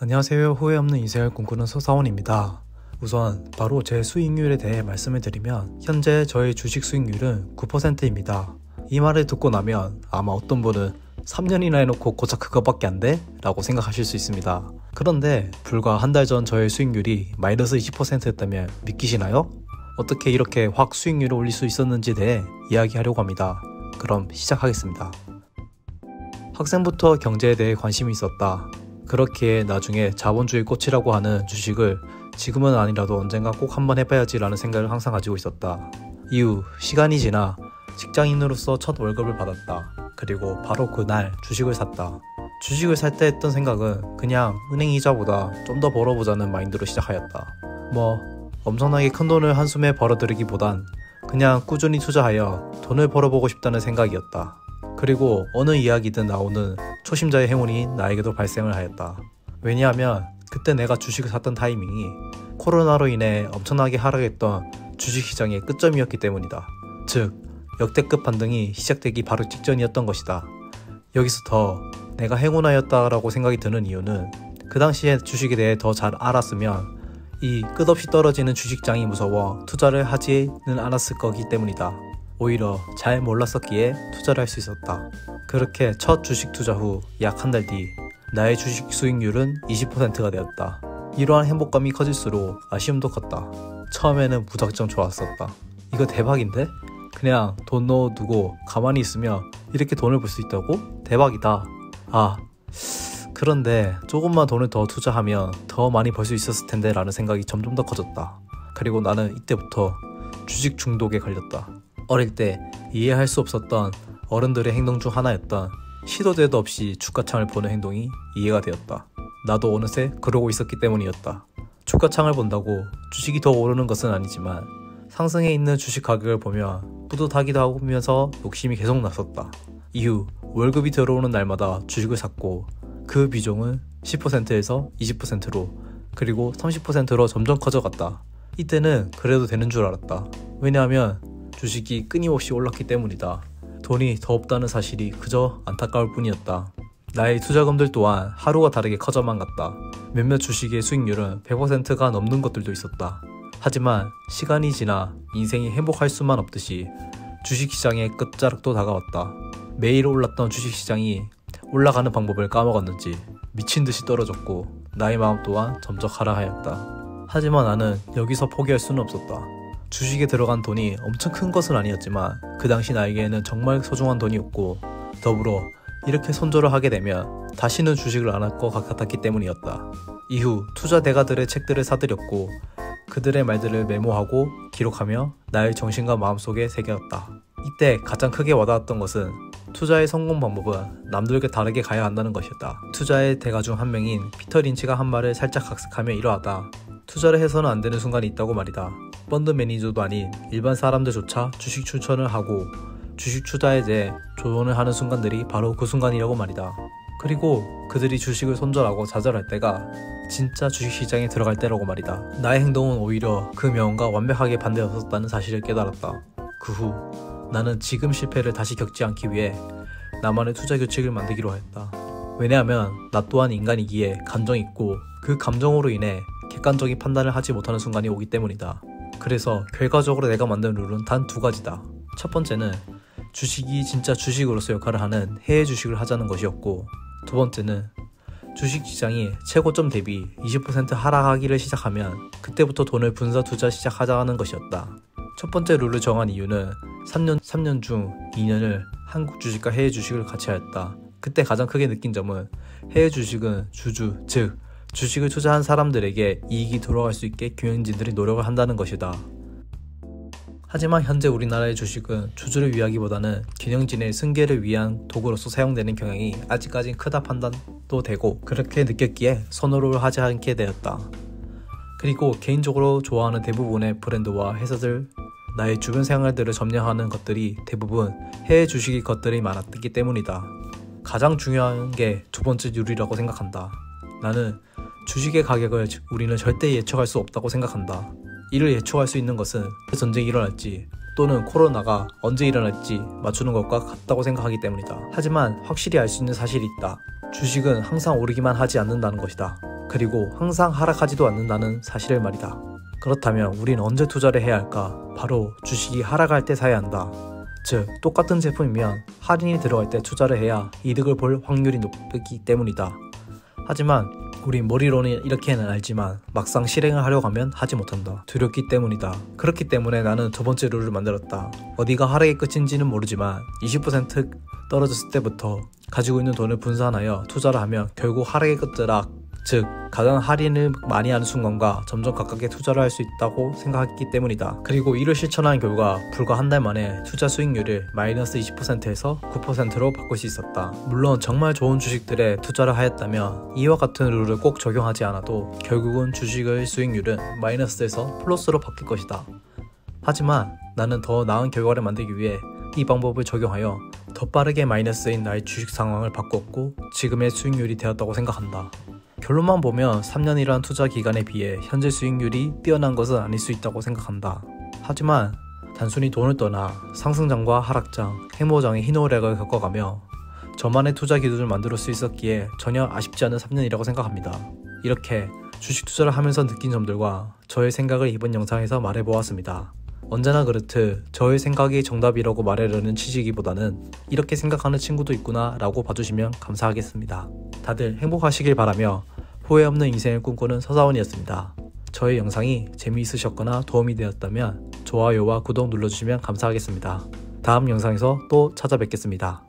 안녕하세요. 후회 없는 인생을 꿈꾸는 서사원입니다. 우선 바로 제 수익률에 대해 말씀을 드리면 현재 저의 주식 수익률은 9%입니다. 이 말을 듣고 나면 아마 어떤 분은 3년이나 해놓고 고작 그거밖에 안 돼? 라고 생각하실 수 있습니다. 그런데 불과 한 달 전 저의 수익률이 마이너스 20%였다면 믿기시나요? 어떻게 이렇게 확 수익률을 올릴 수 있었는지에 대해 이야기하려고 합니다. 그럼 시작하겠습니다. 학생부터 경제에 대해 관심이 있었다. 그렇기에 나중에 자본주의 꽃이라고 하는 주식을 지금은 아니라도 언젠가 꼭 한번 해봐야지라는 생각을 항상 가지고 있었다. 이후 시간이 지나 직장인으로서 첫 월급을 받았다. 그리고 바로 그날 주식을 샀다. 주식을 살 때 했던 생각은 그냥 은행 이자보다 좀 더 벌어보자는 마인드로 시작하였다. 뭐 엄청나게 큰 돈을 한숨에 벌어들이기보단 그냥 꾸준히 투자하여 돈을 벌어보고 싶다는 생각이었다. 그리고 어느 이야기든 나오는 초심자의 행운이 나에게도 발생을 하였다. 왜냐하면 그때 내가 주식을 샀던 타이밍이 코로나로 인해 엄청나게 하락했던 주식시장의 끝점이었기 때문이다. 즉, 역대급 반등이 시작되기 바로 직전이었던 것이다. 여기서 더 내가 행운하였다라고 생각이 드는 이유는 그 당시에 주식에 대해 더 잘 알았으면 이 끝없이 떨어지는 주식장이 무서워 투자를 하지는 않았을 거기 때문이다. 오히려 잘 몰랐었기에 투자를 할 수 있었다. 그렇게 첫 주식 투자 후 약 한 달 뒤 나의 주식 수익률은 20%가 되었다. 이러한 행복감이 커질수록 아쉬움도 컸다. 처음에는 무작정 좋았었다. 이거 대박인데? 그냥 돈 넣어두고 가만히 있으면 이렇게 돈을 벌 수 있다고? 대박이다. 아, 그런데 조금만 돈을 더 투자하면 더 많이 벌 수 있었을 텐데 라는 생각이 점점 더 커졌다. 그리고 나는 이때부터 주식 중독에 걸렸다. 어릴 때 이해할 수 없었던 어른들의 행동 중 하나였던 시도 때도 없이 주가창을 보는 행동이 이해가 되었다. 나도 어느새 그러고 있었기 때문이었다. 주가창을 본다고 주식이 더 오르는 것은 아니지만 상승해 있는 주식 가격을 보면 뿌듯하기도 하면서 욕심이 계속 났었다. 이후 월급이 들어오는 날마다 주식을 샀고 그 비중은 10%에서 20%로 그리고 30%로 점점 커져갔다. 이때는 그래도 되는 줄 알았다. 왜냐하면 주식이 끊임없이 올랐기 때문이다. 돈이 더 없다는 사실이 그저 안타까울 뿐이었다. 나의 투자금들 또한 하루가 다르게 커져만 갔다. 몇몇 주식의 수익률은 100%가 넘는 것들도 있었다. 하지만 시간이 지나 인생이 행복할 수만 없듯이 주식시장의 끝자락도 다가왔다. 매일 올랐던 주식시장이 올라가는 방법을 까먹었는지 미친 듯이 떨어졌고 나의 마음 또한 점점 하락하였다. 하지만 나는 여기서 포기할 수는 없었다. 주식에 들어간 돈이 엄청 큰 것은 아니었지만 그 당시 나에게는 정말 소중한 돈이었고 더불어 이렇게 손절을 하게 되면 다시는 주식을 안 할 것 같았기 때문이었다. 이후 투자 대가들의 책들을 사들였고 그들의 말들을 메모하고 기록하며 나의 정신과 마음속에 새겼다. 이때 가장 크게 와닿았던 것은 투자의 성공 방법은 남들과 다르게 가야 한다는 것이었다. 투자의 대가 중 한 명인 피터 린치가 한 말을 살짝 학습하며 이러하다. 투자를 해서는 안 되는 순간이 있다고 말이다. 펀드 매니저도 아닌 일반 사람들조차 주식 추천을 하고 주식 투자에 대해 조언을 하는 순간들이 바로 그 순간이라고 말이다. 그리고 그들이 주식을 손절하고 좌절할 때가 진짜 주식시장에 들어갈 때라고 말이다. 나의 행동은 오히려 그 명언과 완벽하게 반대였었다는 사실을 깨달았다. 그 후 나는 지금 실패를 다시 겪지 않기 위해 나만의 투자 규칙을 만들기로 했다. 왜냐하면 나 또한 인간이기에 감정이 있고 그 감정으로 인해 객관적인 판단을 하지 못하는 순간이 오기 때문이다. 그래서 결과적으로 내가 만든 룰은 단 두 가지다. 첫 번째는 주식이 진짜 주식으로서 역할을 하는 해외 주식을 하자는 것이었고 두 번째는 주식 시장이 최고점 대비 20% 하락하기를 시작하면 그때부터 돈을 분사 투자 시작하자는 것이었다. 첫 번째 룰을 정한 이유는 3년, 3년 중 2년을 한국 주식과 해외 주식을 같이 하였다. 그때 가장 크게 느낀 점은 해외 주식은 주주, 즉 주식을 투자한 사람들에게 이익이 돌아갈 수 있게 경영진들이 노력을 한다는 것이다. 하지만 현재 우리나라의 주식은 주주를 위하기보다는 경영진의 승계를 위한 도구로서 사용되는 경향이 아직까지 크다 판단도 되고 그렇게 느꼈기에 선호를 하지 않게 되었다. 그리고 개인적으로 좋아하는 대부분의 브랜드와 회사들 나의 주변 생활들을 점령하는 것들이 대부분 해외 주식의 것들이 많았기 때문이다. 가장 중요한 게 두 번째 율이라고 생각한다. 나는 주식의 가격을 우리는 절대 예측할 수 없다고 생각한다. 이를 예측할 수 있는 것은 전쟁이 일어날지 또는 코로나가 언제 일어날지 맞추는 것과 같다고 생각하기 때문이다. 하지만 확실히 알 수 있는 사실이 있다. 주식은 항상 오르기만 하지 않는다는 것이다. 그리고 항상 하락하지도 않는다는 사실을 말이다. 그렇다면 우린 언제 투자를 해야 할까? 바로 주식이 하락할 때 사야 한다. 즉, 똑같은 제품이면 할인이 들어갈 때 투자를 해야 이득을 볼 확률이 높기 때문이다. 하지만 우리 머리로는 이렇게는 알지만 막상 실행을 하려고 하면 하지 못한다. 두렵기 때문이다. 그렇기 때문에 나는 두 번째 룰을 만들었다. 어디가 하락의 끝인지는 모르지만 20% 떨어졌을 때부터 가지고 있는 돈을 분산하여 투자를 하면 결국 하락의 끝자락 즉 가장 할인을 많이 하는 순간과 점점 가깝게 투자를 할 수 있다고 생각했기 때문이다. 그리고 이를 실천한 결과 불과 한 달 만에 투자 수익률을 마이너스 20%에서 9%로 바꿀 수 있었다. 물론 정말 좋은 주식들에 투자를 하였다면 이와 같은 룰을 꼭 적용하지 않아도 결국은 주식의 수익률은 마이너스에서 플러스로 바뀔 것이다. 하지만 나는 더 나은 결과를 만들기 위해 이 방법을 적용하여 더 빠르게 마이너스인 나의 주식 상황을 바꿨고 지금의 수익률이 되었다고 생각한다. 결론만 보면 3년이란 투자 기간에 비해 현재 수익률이 뛰어난 것은 아닐 수 있다고 생각한다. 하지만 단순히 돈을 떠나 상승장과 하락장, 해모장의 희노애락을 겪어가며 저만의 투자 기준을 만들 수 있었기에 전혀 아쉽지 않은 3년이라고 생각합니다. 이렇게 주식 투자를 하면서 느낀 점들과 저의 생각을 이번 영상에서 말해보았습니다. 언제나 그렇듯 저의 생각이 정답이라고 말하려는 취지기보다는 이렇게 생각하는 친구도 있구나 라고 봐주시면 감사하겠습니다. 다들 행복하시길 바라며 후회 없는 인생을 꿈꾸는 서사원이었습니다. 저의 영상이 재미있으셨거나 도움이 되었다면 좋아요와 구독 눌러주시면 감사하겠습니다. 다음 영상에서 또 찾아뵙겠습니다.